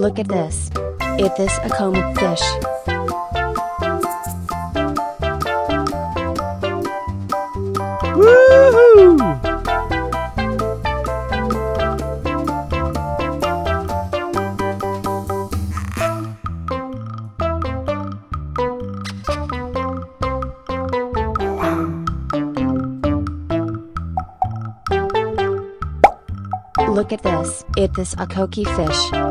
Look at this. It is a comb fish. Woohoo! Look at this. It is a koki fish.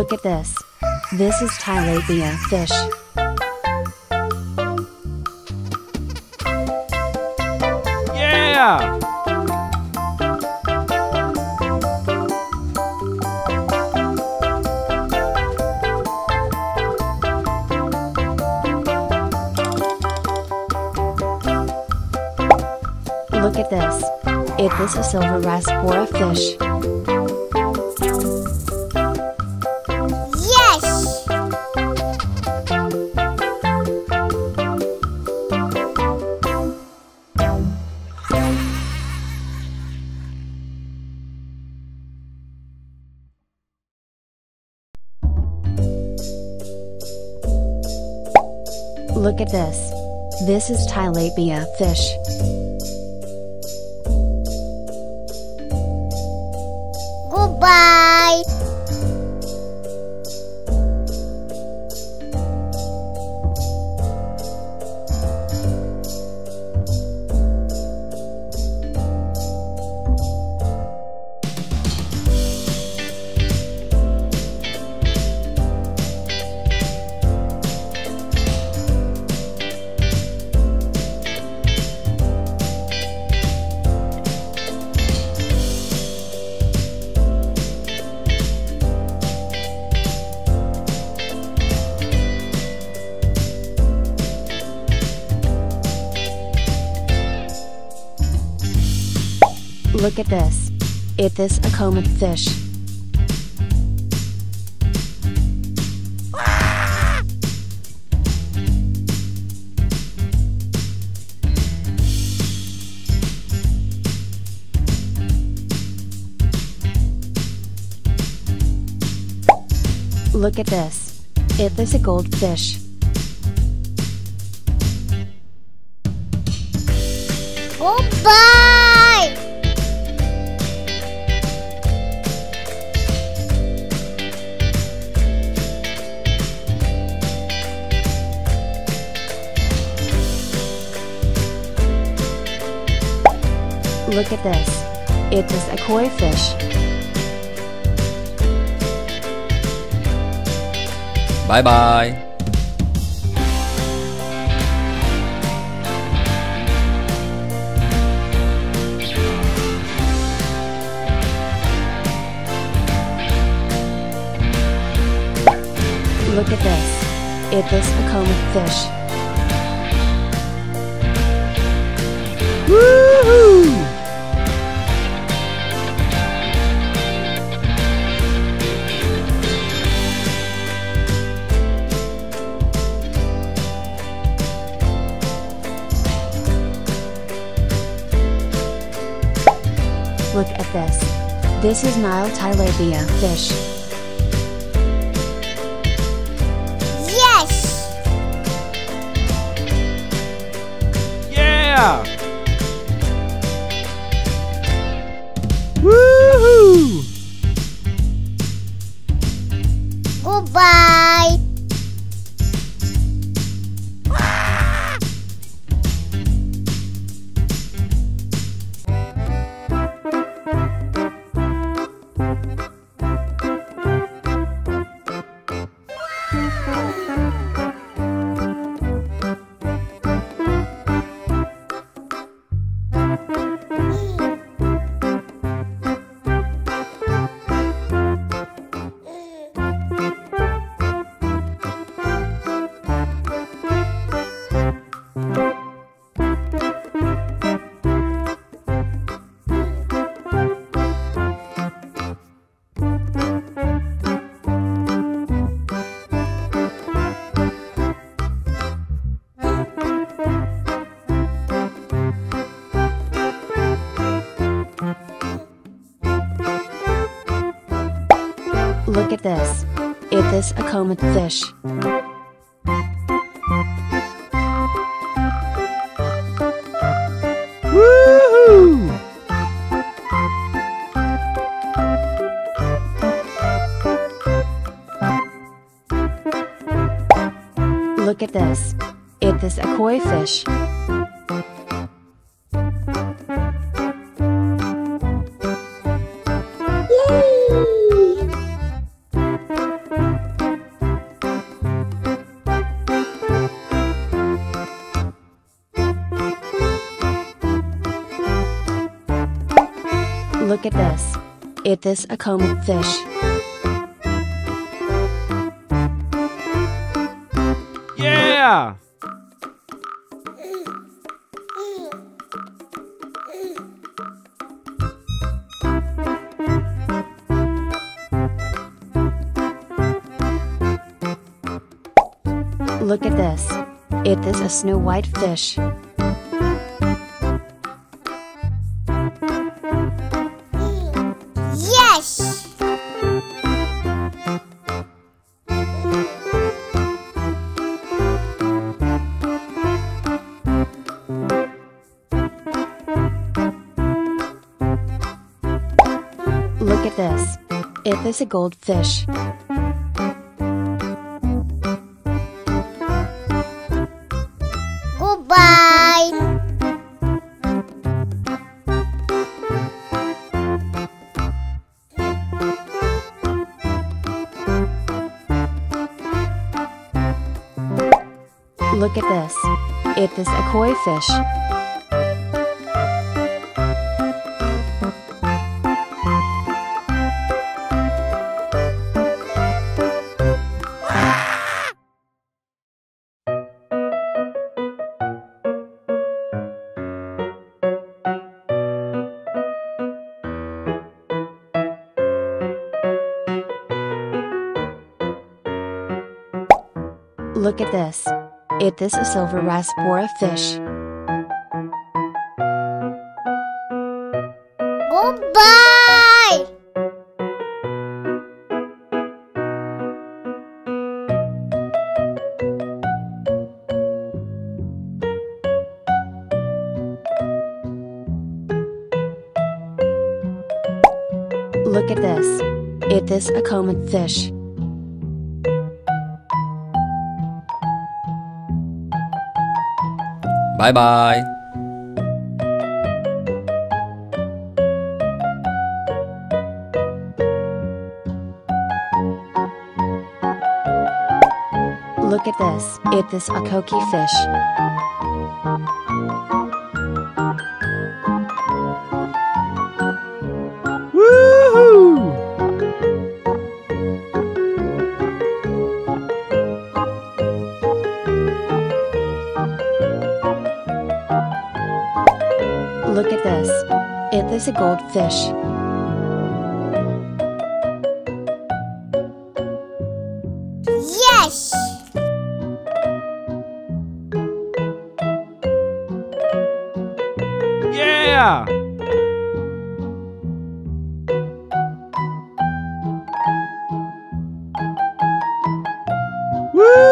Look at this. This is tilapia fish. Yeah! Look at this. It is a silver rasbora fish. Look at this. This is tilapia fish. Look at this. It is a comb fish. Look at this. It is a goldfish. Goodbye! Look at this. It is a koi fish. Bye bye. Look at this. It is a comb fish. Woohoo! This is Nile tilapia fish. This a common fish? Look at this. It is a koi fish. Look at this. It is a common fish. Yeah! Look at this. It is a snow white fish. Look at this. It is a goldfish. Goodbye! Look at this. It is a koi fish. Look at this. It this a silver rasbora fish. Goodbye! Look at this. It is a common fish. Bye bye. Look at this. It is a koki fish. is a goldfish? Yes! Yeah! Woo!